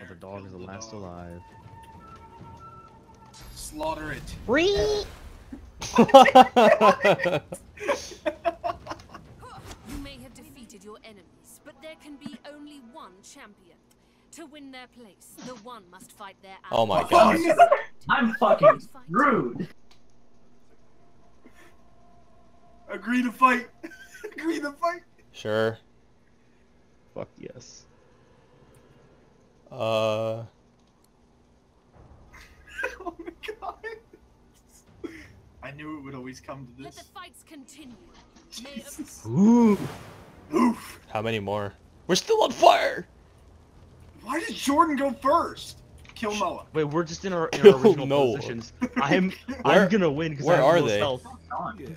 Oh, the dog is the the last dog. alive. Slaughter it. Free! You may have defeated your enemies, but there can be only one champion. To win their place, the one must fight their ally. Oh my god. I'm fucking rude. Agree to fight. Agree to fight. Sure. Fuck yes. Uh. oh my god. I knew it would always come to this. Let the fights continue. May Jesus. Ooh! Oof. How many more? We're still on fire! Why did Jordan go first? Kill Noah. Wait, we're just in our, in our original Noah. positions. I'm Where- I'm gonna win because I have are the most they? health.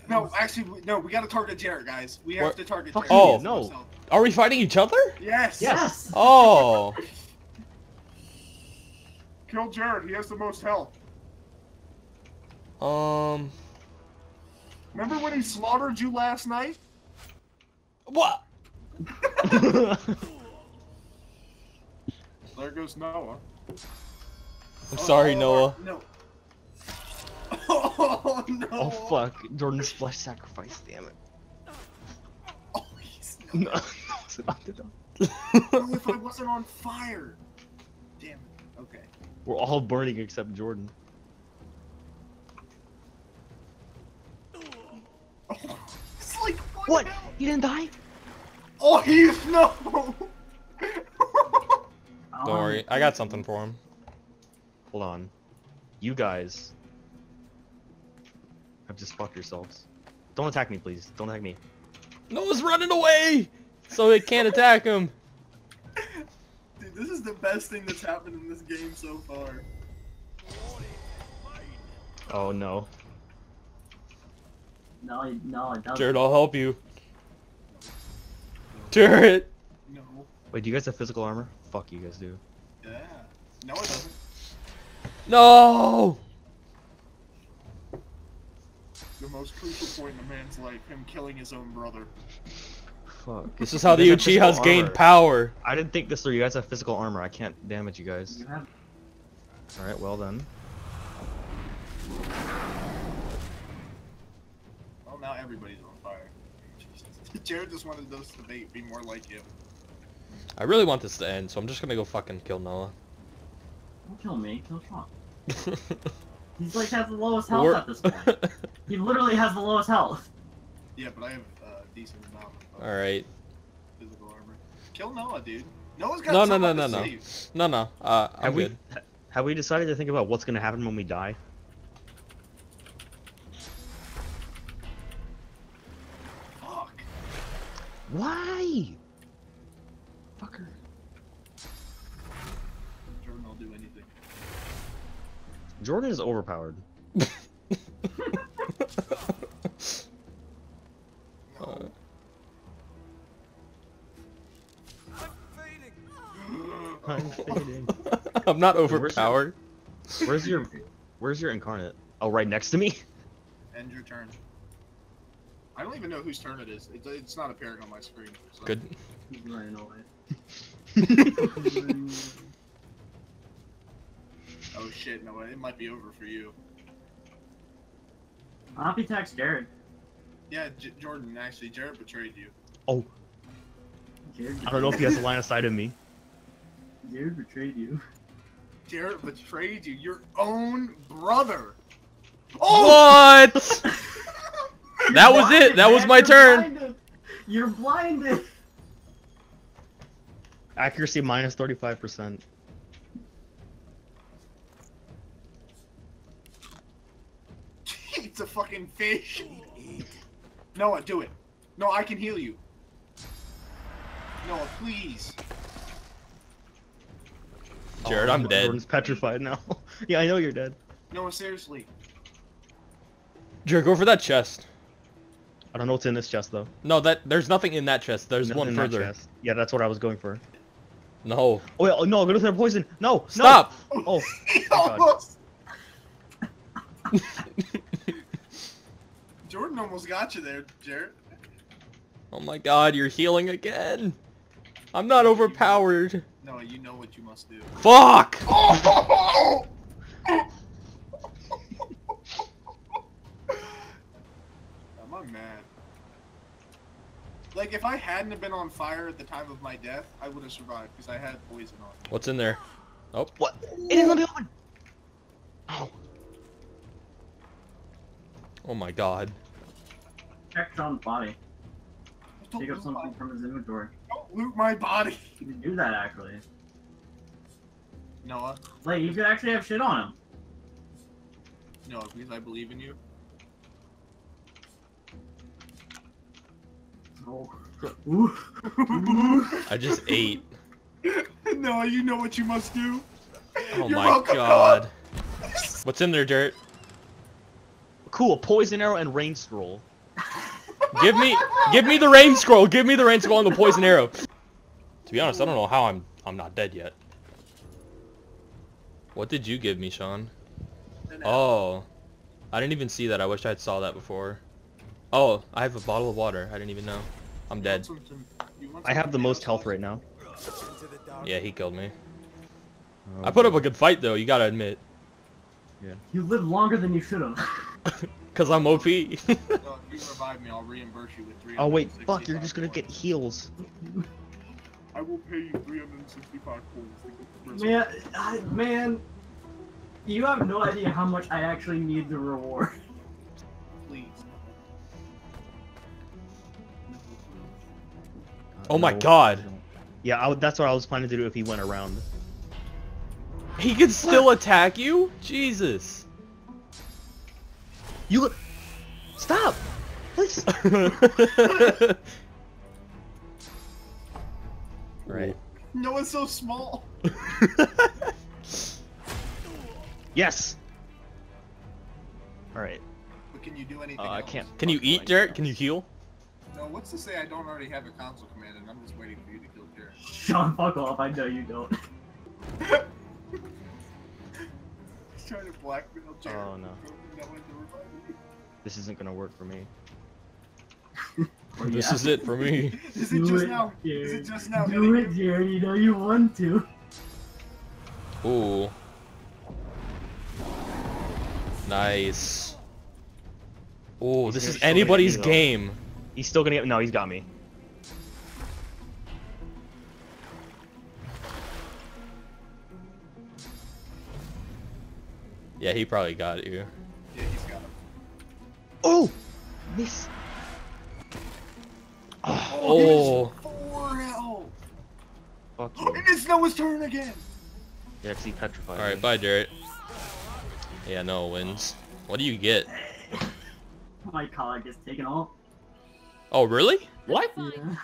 No, actually, no. We gotta target Jared, guys. We have Where- to target Fuck Jared. you, He has the no. Are we fighting each other? Yes. Yes. Oh. Kill Jared. He has the most health. Um. Remember when he slaughtered you last night? What? There goes Noah. I'm sorry, Oh, Noah. No. Oh no. oh fuck! Jordan's flesh sacrifice. Damn it. Oh, he's No, not. it's not enough. Only if I wasn't on fire. Damn it. Okay. We're all burning except Jordan. Oh, it's like one What? health. He didn't die? Oh, he's no. Don't oh, worry, I got something for him. Hold on. You guys have just fucked yourselves. Don't attack me, please. Don't attack me. Noah's running away! So it can't attack him. Dude, this is the best thing that's happened in this game so far. Oh no. No, no, it doesn't. Jared, I'll help you. Jared! No. Wait, do you guys have physical armor? Fuck, you guys do. Yeah. No, it doesn't. No! The most crucial point in a man's life, him killing his own brother. Fuck. This is how the You guys have Uchihas physical gain power. I didn't think this through. You guys have physical armor. I can't damage you guys. You have Alright, well then. Well, now everybody's on fire. Jared just wanted those to be, be more like him. I really want this to end, so I'm just gonna go fucking kill Noah. Don't kill me. Kill Sean. He's like has the lowest health We're- at this point. He literally has the lowest health. Yeah, but I have a uh, decent amount of uh, Alright. physical armor. Kill Noah, dude. Noah's got No, no, someone no, to no, no. No, no. Uh, I'm Have we good. ha- have we decided to think about what's gonna happen when we die? Fuck. Why? Fucker. Jordan will do anything. Jordan is overpowered. I'm fading. I'm not overpowered. Where's your Where's your incarnate? Oh, right next to me. End your turn. I don't even know whose turn it is. It, it's not appearing on my screen. So. Good. He's away. Oh shit, Noah, it might be over for you. Hoppy text Jared. Yeah, J- Jordan, actually, Jared betrayed you. Oh. Jared I don't know if he has a line of sight of me. Jared betrayed you. Jared betrayed you. Your own brother. Oh! What? That was it. That was my you're turn. blinded. You're blinded. Accuracy minus minus thirty five percent. it's a fucking fish. Noah, do it. No, I can heal you. Noah, please. Oh, Jared, I'm dead. Jordan's petrified now. yeah, I know you're dead. No, seriously. Jared, go for that chest. I don't know what's in this chest though. No, that there's nothing in that chest. There's Nothing one in that further. chest. Yeah, that's what I was going for. No. Oh, yeah, oh no, go to their poison. No, Stop. No. Oh, He almost. Jordan almost got you there, Jared. Oh my god, you're healing again. I'm not overpowered. No, you know what you must do. Fuck! Oh! Am I mad? Like, if I hadn't have been on fire at the time of my death, I would have survived because I had poison on. What's in there? Oh, What? It didn't let me open. Oh. oh my god. Check John's body. Don't Pick up something from his inventory. Don't loot my body. You can do that actually. Noah, Like you could actually have shit on him. Noah, because I believe in you. Oh. Ooh. Ooh. I just ate. Noah, you know what you must do. Oh You're my welcome, god. What's in there, Dirt? Cool. Poison arrow and rain scroll. Give me, give me the rain scroll. Give me the rain scroll and the poison arrow. To be honest, I don't know how I'm, I'm not dead yet. What did you give me, Sean? Oh, I didn't even see that. I wish I had saw that before. Oh, I have a bottle of water. I didn't even know. I'm dead. want some- some- you want I have the most health right now. Yeah, he killed me. I put up a good fight though. You gotta admit, Yeah. You lived longer than you should have. cause I'm OP. sauce? No, if you revive me, I'll reimburse you with three. Oh wait, fuck! You're just gonna get heals. I will pay you 365 coins. man, I, man, you have no idea how much I actually need the reward. Please. Oh my God. Yeah, I, that's what I was planning to do if he went around. he could still attack you? Jesus. You look. Stop! Please. right. No one's so small. Yes. All right. But can you do anything Uh, I can't. Can you eat like dirt? Can you heal? No, what's to say I don't already have a console command and I'm just waiting for you to kill Jared? Sean, fuck off. I know you don't. He's trying to. Oh, no. Noah to revive me. This isn't gonna work for me. Or This yeah. is it for me. Is it Do just it, now? Is Jared. it just now? Do it, you? Jerry. You know you want to. Ooh. Nice. Ooh, He's this is anybody's game. He's still gonna get. No, he's got me. Yeah, he probably got you. Yeah, he's got him. Oh, miss. Oh. oh. Four health. Fuck Oh, you. and it's Noah's turn again. Yeah, 'cause he petrified. Alright, bye, Jared. Yeah, Noah wins. What do you get? My collar gets taken off. Oh, really? What? Yeah.